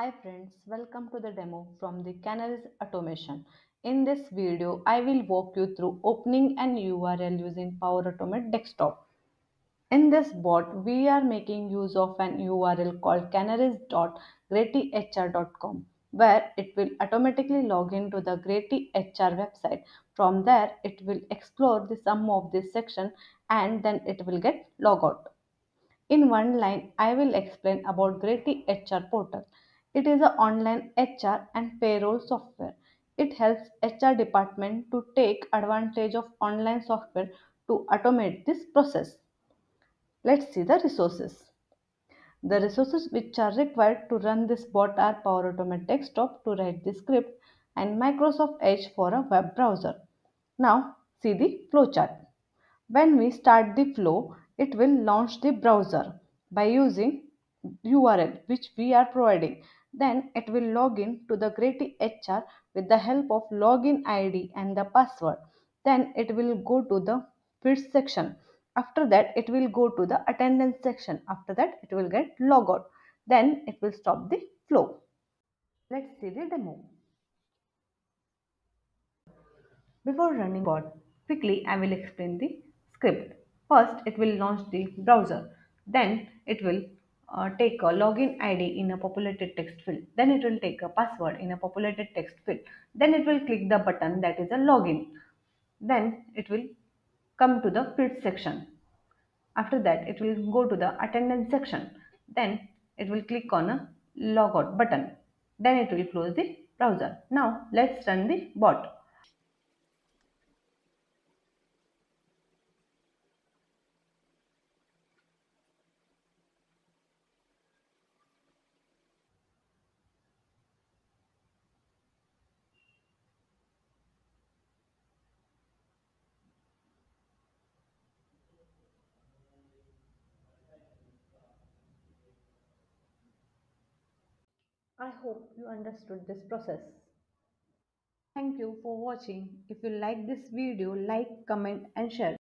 Hi friends, welcome to the demo from the Canarys Automation. In this video, I will walk you through opening an URL using Power Automate Desktop. In this bot, we are making use of an URL called canarys.greythr.com where it will automatically log into the greytHR website. From there, it will explore the sum of this section and then it will get log out. In one line, I will explain about greytHR Portal. It is an online HR and payroll software. It helps HR department to take advantage of online software to automate this process. Let's see the resources. The resources which are required to run this bot are Power Automate Desktop to write the script and Microsoft Edge for a web browser. Now see the flowchart. When we start the flow, it will launch the browser by using URL which we are providing. Then it will log in to the greytHR with the help of login ID and the password. Then it will go to the fields section. After that, it will go to the attendance section. After that, it will get logout. Then it will stop the flow. Let's see the demo. Before running bot, quickly I will explain the script. First, it will launch the browser. Then it will uh, take a login ID in a populated text field. Then it will take a password in a populated text field. Then it will click the button that is a login. Then it will come to the field section. After that, it will go to the attendance section. Then it will click on a logout button. Then it will close the browser. Now let's run the bot. I hope you understood this process. Thank you for watching. If you like this video, like, comment and share.